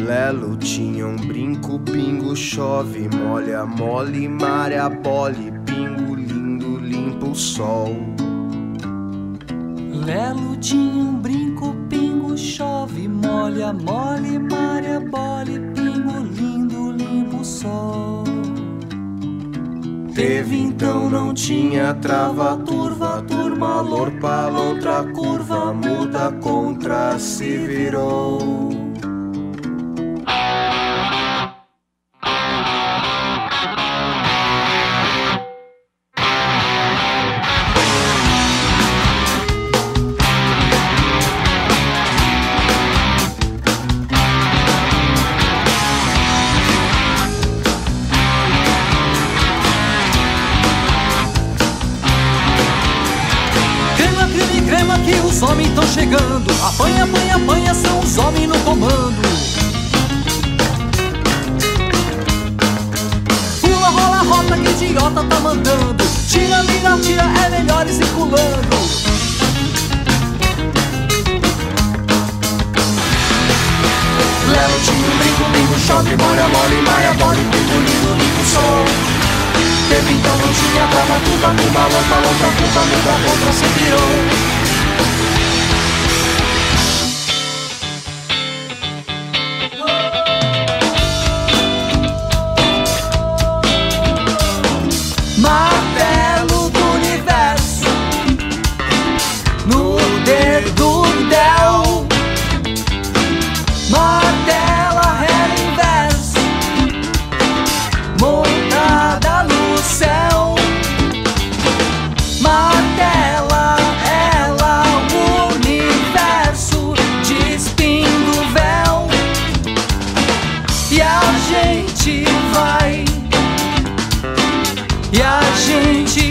Lelo tinha um brinco, pingo, chove, molha, mole, maré, bole, pingo, lindo, limpo o sol. Lelo tinha um brinco, pingo, chove, molha, mole, maré, bole, pingo, lindo, limpo o sol. Teve então, não tinha trava, turva, turma, lorpa, lontra, curva, muda, contra, se virou. Que os homens tão chegando. Apanha, apanha, apanha, são os homens no comando. Pula, rola, rota que idiota tá mandando. Tira, mira, tira, é melhor ir circulando. Lelo um brinco, brinco, chove, molha, mole, maia, bole, pingo, lindo, limpo, sol. Teve então, não tinha trava, turva, turma, lomba, lontra, curva, muda, contra, se virou. E a gente vai. E a gente